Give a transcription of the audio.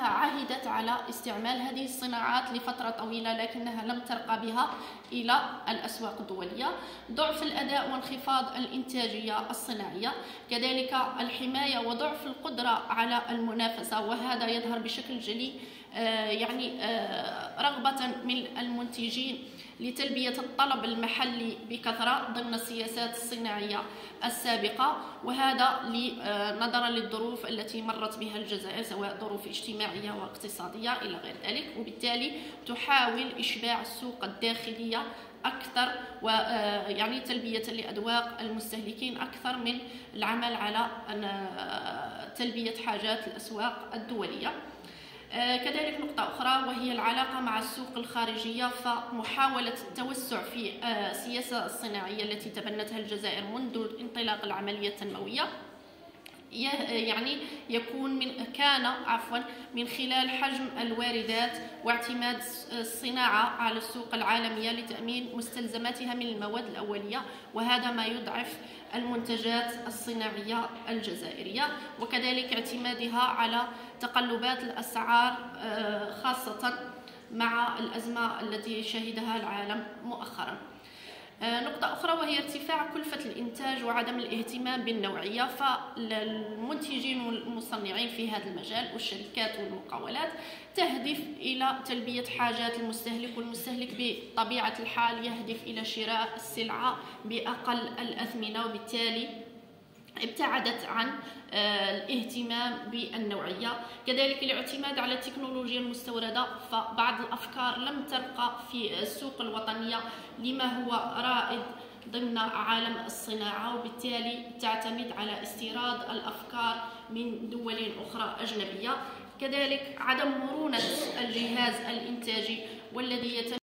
عهدت على استعمال هذه الصناعات لفترة طويلة لكنها لم ترقى بها إلى الأسواق الدولية. ضعف الأداء وانخفاض الإنتاجية الصناعية كذلك الحماية وضعف القدرة على المنافسة وهذا يظهر بشكل جلي آه، يعني آه، رغبة من المنتجين لتلبية الطلب المحلي بكثرة ضمن السياسات الصناعية السابقة وهذا آه، نظرا للظروف التي مرت بها الجزائر سواء ظروف اجتماعية واقتصادية إلى غير ذلك وبالتالي تحاول إشباع السوق الداخلية أكثر ويعني تلبية لأذواق المستهلكين أكثر من العمل على تلبية حاجات الأسواق الدولية. آه، كذلك نقطة أخرى وهي العلاقة مع السوق الخارجية فمحاولة التوسع في السياسة آه، الصناعية التي تبنتها الجزائر منذ انطلاق العملية التنموية. يعني يكون من كان عفوا من خلال حجم الواردات واعتماد الصناعة على السوق العالمية لتأمين مستلزماتها من المواد الأولية وهذا ما يضعف المنتجات الصناعية الجزائرية وكذلك اعتمادها على تقلبات الأسعار آه، خاصة مع الأزمة التي شهدها العالم مؤخراً. نقطة أخرى وهي ارتفاع كلفة الإنتاج وعدم الاهتمام بالنوعية فالمنتجين والمصنعين في هذا المجال والشركات والمقاولات تهدف إلى تلبية حاجات المستهلك والمستهلك بطبيعة الحال يهدف إلى شراء السلعة بأقل الأثمنة وبالتالي ابتعدت عن آه، الاهتمام بالنوعية. كذلك الاعتماد على التكنولوجيا المستوردة فبعض الأفكار لم ترقى في السوق الوطنية لما هو رائد ضمن عالم الصناعة وبالتالي تعتمد على استيراد الأفكار من دول أخرى أجنبية. كذلك عدم مرونة الجهاز الإنتاجي والذي يتم